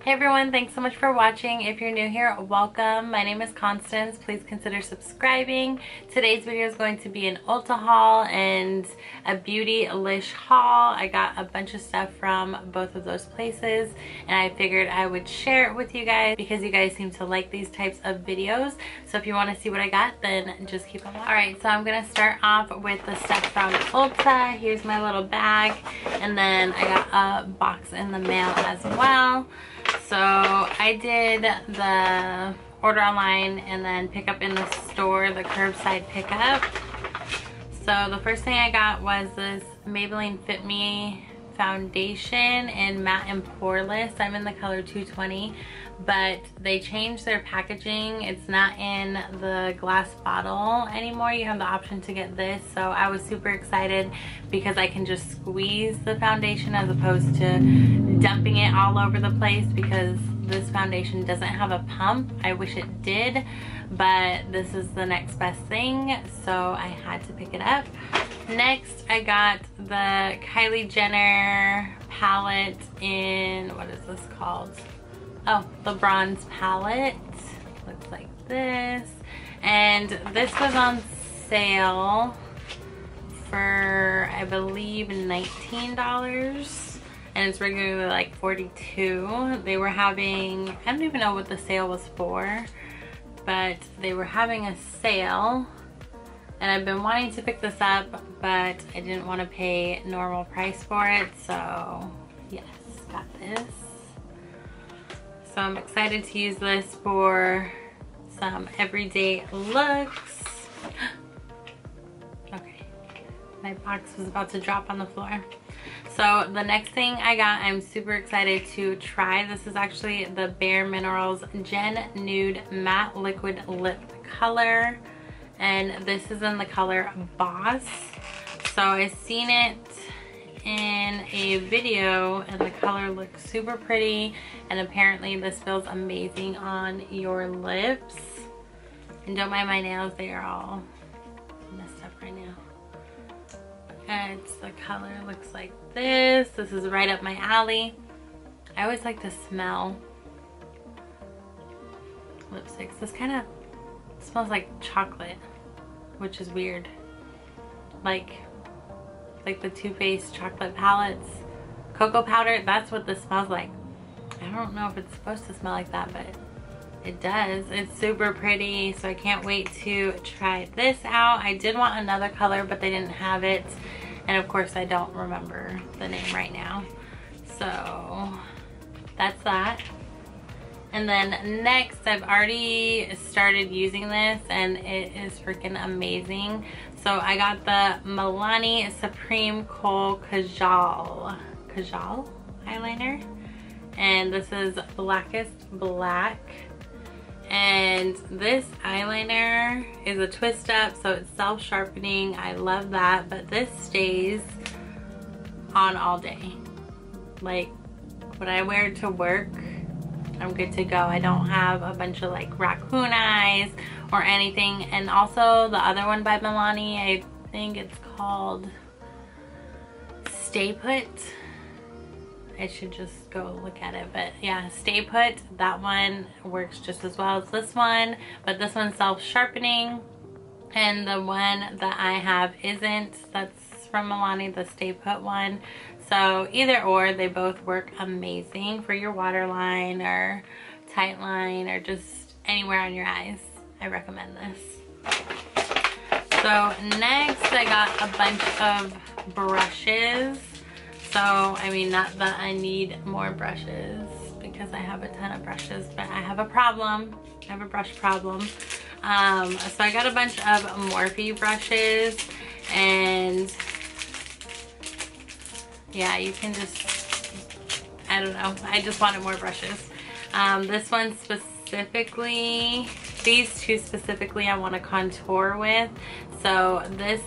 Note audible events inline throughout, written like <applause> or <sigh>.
Hey everyone, thanks so much for watching. If you're new here, welcome. My name is Constance. Please consider subscribing. Today's video is going to be an Ulta haul and a Beautylish haul. I got a bunch of stuff from both of those places and I figured I would share it with you guys because you guys seem to like these types of videos. So if you want to see what I got, then just keep on watching. Alright, so I'm going to start off with the stuff from Ulta. Here's my little bag and then I got a box in the mail as well. So I did the order online and then pick up in the store, the curbside pickup. So the first thing I got was this Maybelline Fit Me foundation in matte and poreless. I'm in the color 220, but they changed their packaging. It's not in the glass bottle anymore. You have the option to get this. So I was super excited because I can just squeeze the foundation as opposed to dumping it all over the place because this foundation doesn't have a pump. I wish it did, but this is the next best thing. So I had to pick it up. Next, I got the Kylie Jenner palette in, what is this called? Oh, the bronze palette. Looks like this. And this was on sale for, I believe, $19 and it's regularly like 42 they were having i don't even know what the sale was for but they were having a sale and I've been wanting to pick this up but I didn't want to pay normal price for it so yes got this so I'm excited to use this for some everyday looks. <gasps> Okay. My box was about to drop on the floor. So the next thing I got I'm super excited to try. This is actually the Bare Minerals Gen Nude Matte Liquid Lip Color. And this is in the color Boss. So I've seen it in a video and the color looks super pretty and apparently this feels amazing on your lips. And don't mind my nails, they are all messed up right now. And the color looks like this. This is right up my alley. I always like to smell lipsticks. This kind of smells like chocolate which is weird. Like, like the Too Faced chocolate palettes. Cocoa powder, that's what this smells like. I don't know if it's supposed to smell like that, but it does. It's super pretty, so I can't wait to try this out. I did want another color, but they didn't have it. And of course, I don't remember the name right now. So, that's that. And then next, I've already started using this and it is freaking amazing. So I got the Milani Supreme Kohl Kajal, Kajal eyeliner. And this is Blackest Black. And this eyeliner is a twist up, so it's self-sharpening. I love that, but this stays on all day. Like, when I wear it to work, I'm good to go. I don't have a bunch of like raccoon eyes or anything. And also the other one by Milani, I think it's called Stay Put. I should just go look at it. But yeah, Stay Put, that one works just as well as this one. But this one's self-sharpening. And the one that I have isn't. That's from Milani, the Stay Put one. So either or, they both work amazing for your waterline or tight line or just anywhere on your eyes. I recommend this. So next I got a bunch of brushes. So, I mean, not that I need more brushes because I have a ton of brushes, but I have a problem. I have a brush problem. Um, so I got a bunch of Morphe brushes and yeah, you can just, I don't know. I just wanted more brushes. Um, this one specifically, these two specifically I want to contour with. So this,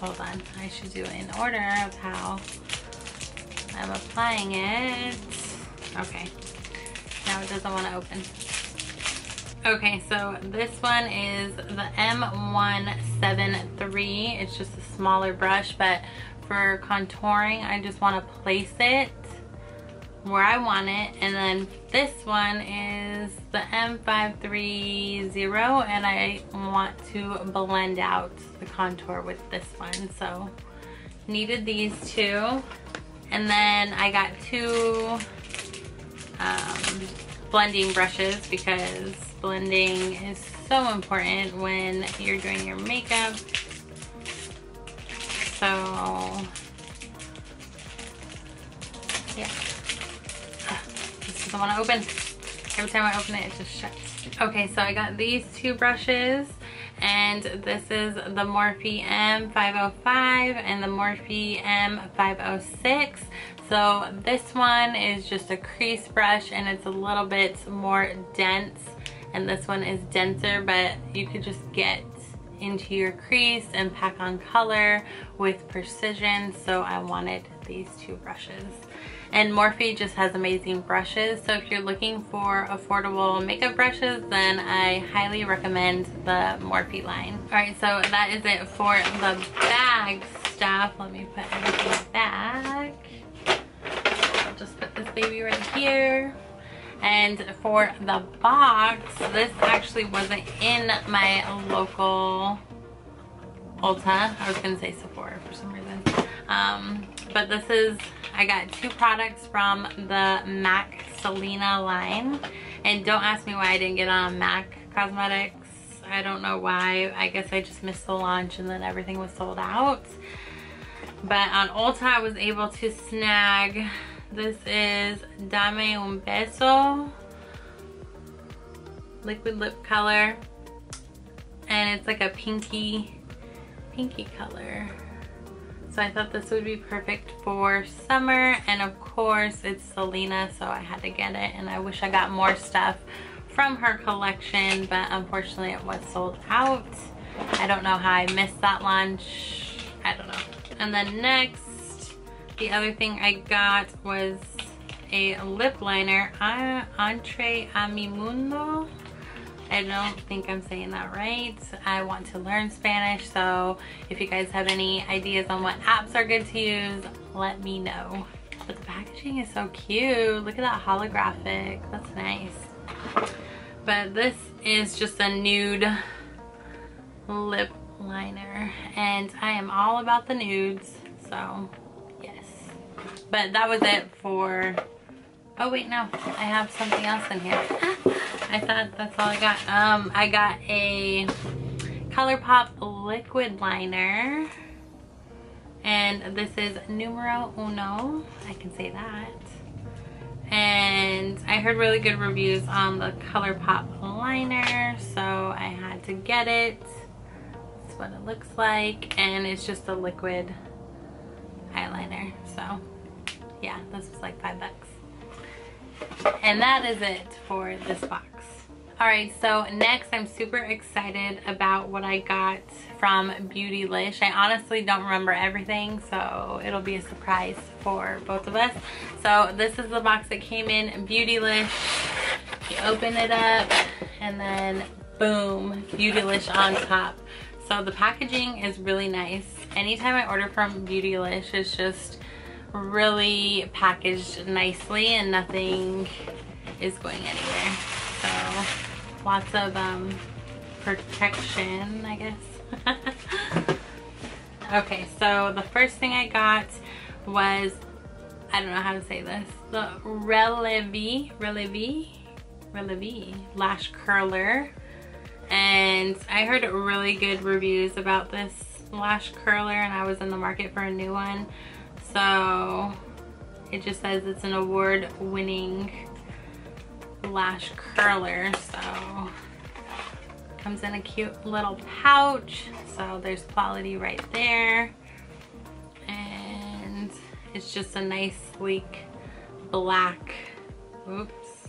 hold on, I should do it in order of how I'm applying it. Okay, now it doesn't want to open. Okay, so this one is the M173. It's just a smaller brush, but for contouring, I just want to place it where I want it. And then this one is the M530 and I want to blend out the contour with this one. So needed these two. And then I got two um, blending brushes because blending is so important when you're doing your makeup. So, yeah. This doesn't want to open. Every time I open it, it just shuts. Okay, so I got these two brushes and this is the Morphe M505 and the Morphe M506. So this one is just a crease brush and it's a little bit more dense and this one is denser but you could just get into your crease and pack on color with precision. So I wanted these two brushes. And Morphe just has amazing brushes. So if you're looking for affordable makeup brushes then I highly recommend the Morphe line. Alright so that is it for the bag stuff. Let me put everything back. I'll just put this baby right here and for the box, this actually wasn't in my local Ulta. I was gonna say Sephora for some reason. Um, but this is, I got two products from the MAC Selena line. And don't ask me why I didn't get on MAC Cosmetics. I don't know why. I guess I just missed the launch and then everything was sold out. But on Ulta, I was able to snag this is Dame Un Beso liquid lip color. And it's like a pinky, pinky color. So I thought this would be perfect for summer. And of course it's Selena, so I had to get it. And I wish I got more stuff from her collection, but unfortunately it was sold out. I don't know how I missed that launch. I don't know. And then next the other thing I got was a lip liner, uh, Entre a mi mundo. I don't think I'm saying that right. I want to learn Spanish, so if you guys have any ideas on what apps are good to use, let me know. But the packaging is so cute. Look at that holographic. That's nice. But this is just a nude lip liner, and I am all about the nudes, so but that was it for, oh wait, no, I have something else in here. I thought that's all I got. Um, I got a ColourPop liquid liner. And this is numero uno. I can say that. And I heard really good reviews on the ColourPop liner. So I had to get it. That's what it looks like. And it's just a liquid eyeliner. So yeah, this was like five bucks. And that is it for this box. Alright, so next I'm super excited about what I got from Beautylish. I honestly don't remember everything, so it'll be a surprise for both of us. So this is the box that came in Beautylish. You open it up, and then boom, Beautylish on top. So the packaging is really nice. Anytime I order from Beautylish, it's just really packaged nicely and nothing is going anywhere. So lots of um, protection, I guess. <laughs> okay, so the first thing I got was, I don't know how to say this, the Relevi, Relevi, Relevi lash curler. And I heard really good reviews about this lash curler and I was in the market for a new one. So it just says it's an award winning lash curler. So comes in a cute little pouch. So there's quality right there. And it's just a nice sleek black, oops,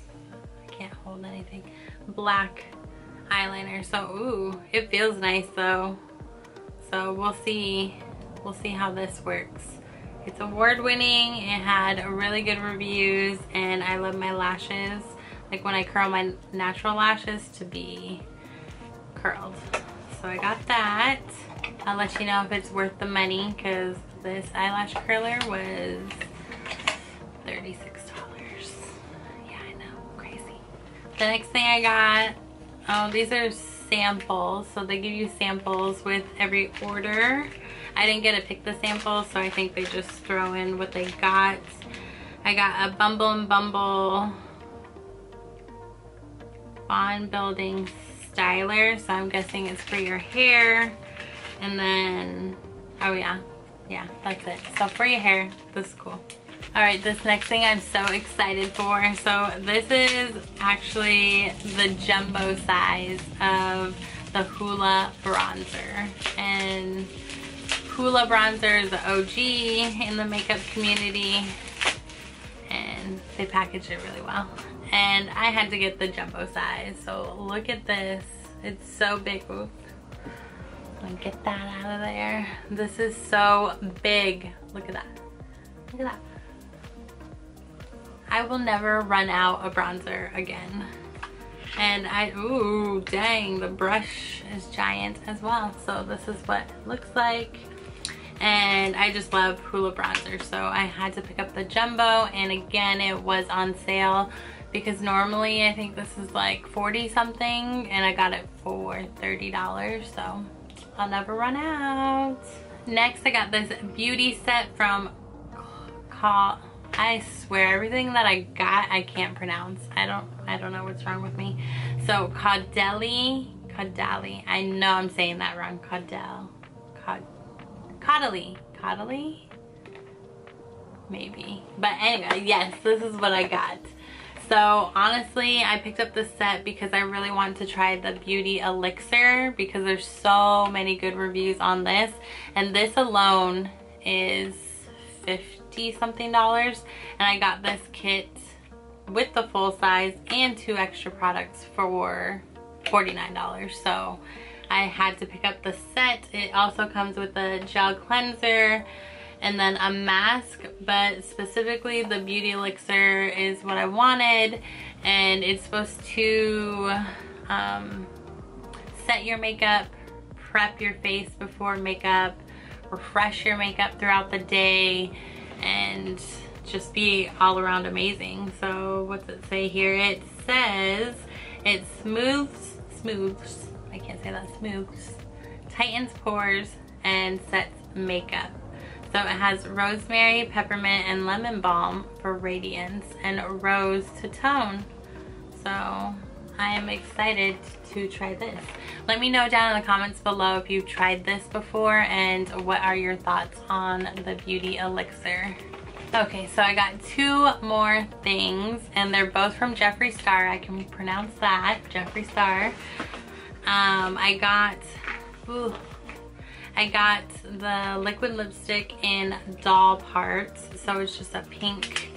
I can't hold anything, black eyeliner. So ooh, it feels nice though. So we'll see, we'll see how this works. It's award winning, it had really good reviews, and I love my lashes. Like when I curl my natural lashes to be curled. So I got that. I'll let you know if it's worth the money because this eyelash curler was $36. Yeah, I know, crazy. The next thing I got, oh, these are samples. So they give you samples with every order. I didn't get to pick the samples, so I think they just throw in what they got. I got a Bumble and Bumble Bond Building Styler, so I'm guessing it's for your hair. And then, oh yeah, yeah, that's it. So for your hair, this is cool. All right, this next thing I'm so excited for. So this is actually the jumbo size of the Hoola bronzer. And Hoola bronzer is the OG in the makeup community. And they package it really well. And I had to get the jumbo size. So look at this. It's so big. Oops. Get that out of there. This is so big. Look at that. Look at that. I will never run out of bronzer again. And I, ooh, dang, the brush is giant as well. So this is what it looks like. And I just love Hoola bronzer. So I had to pick up the jumbo and again, it was on sale because normally I think this is like 40 something and I got it for $30. So I'll never run out. Next, I got this beauty set from Call I swear everything that I got I can't pronounce. I don't I don't know what's wrong with me. So Caudalie, Caudalie. I know I'm saying that wrong. Caudel. Caud Caudalie. Caudalie? Maybe. But anyway, yes, this is what I got. So honestly, I picked up this set because I really want to try the Beauty Elixir because there's so many good reviews on this. And this alone is 50 something dollars. And I got this kit with the full size and two extra products for $49. So I had to pick up the set. It also comes with a gel cleanser and then a mask but specifically the beauty elixir is what I wanted and it's supposed to um, set your makeup prep your face before makeup refresh your makeup throughout the day and just be all around amazing. So what's it say here? It says it smooths smooths I can't say that smooths tightens pores and sets makeup. So it has rosemary, peppermint, and lemon balm for radiance and rose to tone. So I am excited to try this. Let me know down in the comments below if you've tried this before and what are your thoughts on the Beauty Elixir. Okay, so I got two more things and they're both from Jeffree Star. I can pronounce that, Jeffree Star. Um, I got, ooh, I got the liquid lipstick in doll parts. So it's just a pink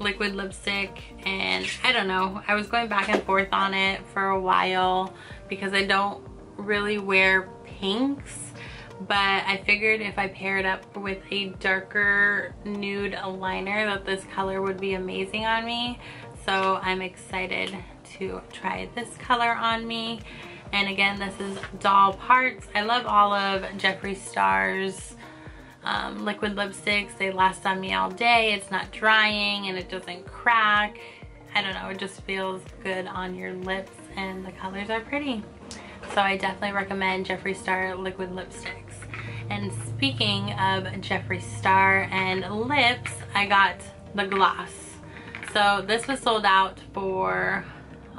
liquid lipstick and I don't know. I was going back and forth on it for a while because I don't really wear pinks but I figured if I paired it up with a darker nude liner that this color would be amazing on me. So I'm excited to try this color on me. And again, this is Doll Parts. I love all of Jeffree Star's um, liquid lipsticks. They last on me all day. It's not drying and it doesn't crack. I don't know, it just feels good on your lips and the colors are pretty. So I definitely recommend Jeffree Star liquid lipsticks. And speaking of Jeffree Star and lips, I got the gloss. So this was sold out for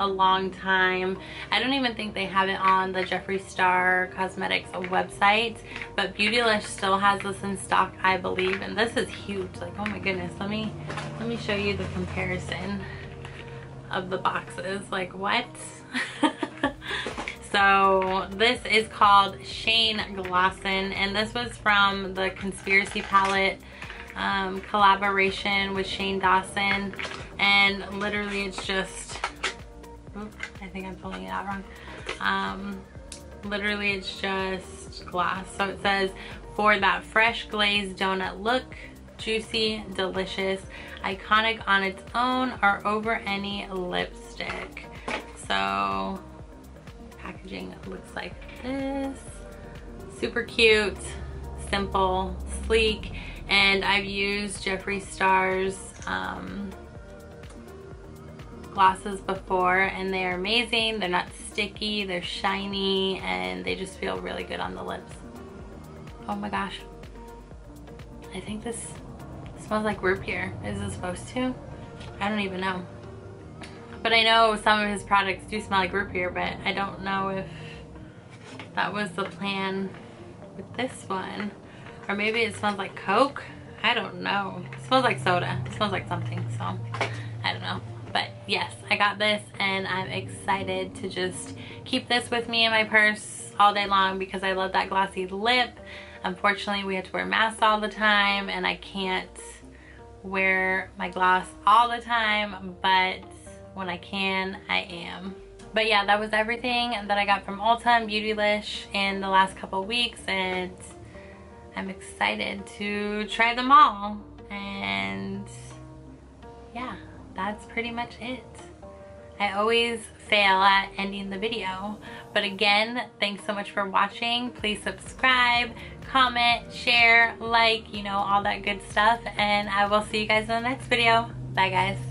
a long time. I don't even think they have it on the Jeffree Star Cosmetics website, but Beautylish still has this in stock, I believe, and this is huge. Like, oh my goodness, let me let me show you the comparison of the boxes. Like, what? <laughs> so this is called Shane Glosson, and this was from the Conspiracy Palette um, collaboration with Shane Dawson, and literally it's just think I'm pulling it out wrong. Um, literally it's just glass. So it says, for that fresh glazed donut look, juicy, delicious, iconic on its own or over any lipstick. So packaging looks like this. Super cute, simple, sleek, and I've used Jeffree Star's um, glosses before and they are amazing. They're not sticky, they're shiny, and they just feel really good on the lips. Oh my gosh. I think this smells like root beer. Is it supposed to? I don't even know. But I know some of his products do smell like root beer, but I don't know if that was the plan with this one. Or maybe it smells like Coke. I don't know. It smells like soda. It smells like something, so I don't know. Yes, I got this and I'm excited to just keep this with me in my purse all day long because I love that glossy lip. Unfortunately, we have to wear masks all the time and I can't wear my gloss all the time, but when I can, I am. But yeah, that was everything that I got from Ulta and Beautylish in the last couple weeks and I'm excited to try them all. That's pretty much it. I always fail at ending the video. But again, thanks so much for watching. Please subscribe, comment, share, like, you know, all that good stuff. And I will see you guys in the next video. Bye guys.